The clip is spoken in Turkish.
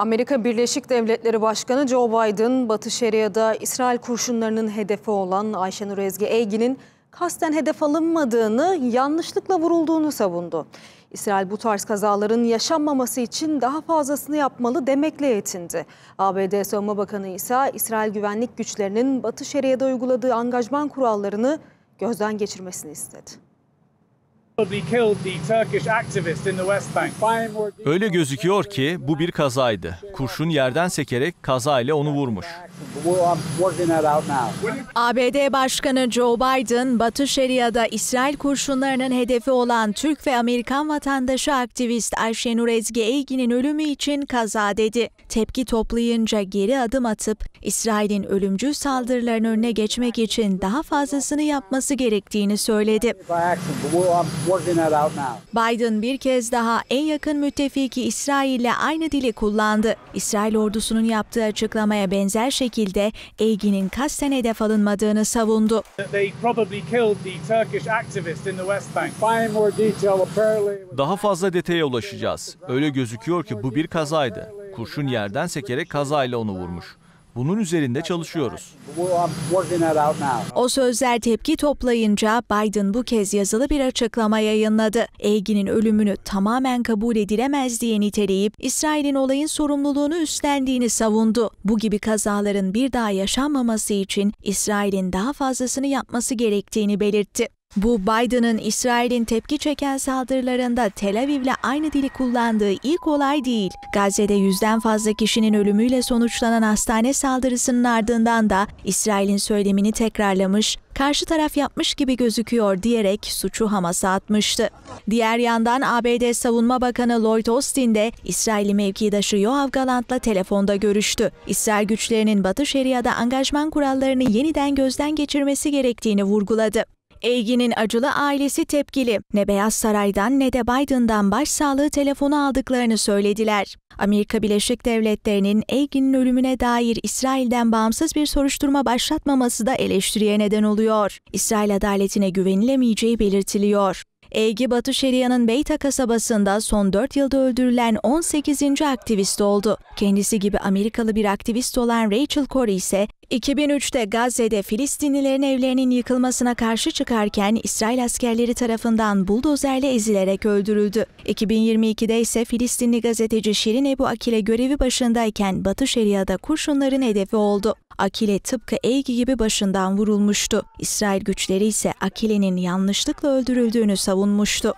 Amerika Birleşik Devletleri Başkanı Joe Biden, Batı Şeria'da İsrail kurşunlarının hedefi olan Ayşenur Ezgi Eygin'in kasten hedef alınmadığını, yanlışlıkla vurulduğunu savundu. İsrail bu tarz kazaların yaşanmaması için daha fazlasını yapmalı demekle yetindi. ABD Savunma Bakanı ise İsrail güvenlik güçlerinin Batı Şeria'da uyguladığı angajman kurallarını gözden geçirmesini istedi. Öyle gözüküyor ki bu bir kazaydı. Kurşun yerden sekerek kaza ile onu vurmuş. ABD Başkanı Joe Biden, Batı Şeria'da İsrail kurşunlarının hedefi olan Türk ve Amerikan vatandaşı aktivist Ayşenur Ezgi Eygin'in ölümü için kaza dedi. Tepki toplayınca geri adım atıp İsrail'in ölümcül saldırıların önüne geçmek için daha fazlasını yapması gerektiğini söyledi. Biden bir kez daha en yakın müttefiki İsrail ile aynı dili kullandı. İsrail ordusunun yaptığı açıklamaya benzer şekilde Eygin'in kasten hedef alınmadığını savundu. Daha fazla detaya ulaşacağız. Öyle gözüküyor ki bu bir kazaydı. Kurşun yerden sekerek kaza ile onu vurmuş. Bunun üzerinde çalışıyoruz. O sözler tepki toplayınca Biden bu kez yazılı bir açıklama yayınladı. Eygin'in ölümünü tamamen kabul edilemez diye niteleyip İsrail'in olayın sorumluluğunu üstlendiğini savundu. Bu gibi kazaların bir daha yaşanmaması için İsrail'in daha fazlasını yapması gerektiğini belirtti. Bu Biden'ın İsrail'in tepki çeken saldırılarında Tel Aviv'le aynı dili kullandığı ilk olay değil. Gazze'de yüzden fazla kişinin ölümüyle sonuçlanan hastane saldırısının ardından da İsrail'in söylemini tekrarlamış, karşı taraf yapmış gibi gözüküyor diyerek suçu Hamas'a atmıştı. Diğer yandan ABD Savunma Bakanı Lloyd Austin de İsrailli mevkidaşı Yoav Galant'la telefonda görüştü. İsrail güçlerinin Batı Şeria'da angajman kurallarını yeniden gözden geçirmesi gerektiğini vurguladı. Eygin'in acılı ailesi tepkili. Ne Beyaz Saray'dan ne de Biden'dan başsağlığı telefonu aldıklarını söylediler. Amerika Birleşik Devletleri'nin Eygin'in ölümüne dair İsrail'den bağımsız bir soruşturma başlatmaması da eleştiriye neden oluyor. İsrail adaletine güvenilemeyeceği belirtiliyor. Eygi Batı Şeria'nın Beyta kasabasında son 4 yılda öldürülen 18. aktivist oldu. Kendisi gibi Amerikalı bir aktivist olan Rachel Corey ise 2003'te Gazze'de Filistinlilerin evlerinin yıkılmasına karşı çıkarken İsrail askerleri tarafından buldozerle ezilerek öldürüldü. 2022'de ise Filistinli gazeteci Şirin Ebu Akile görevi başındayken Batı Şeria'da kurşunların hedefi oldu. Akile tıpkı Eygi gibi başından vurulmuştu. İsrail güçleri ise Akile'nin yanlışlıkla öldürüldüğünü savunmuştu.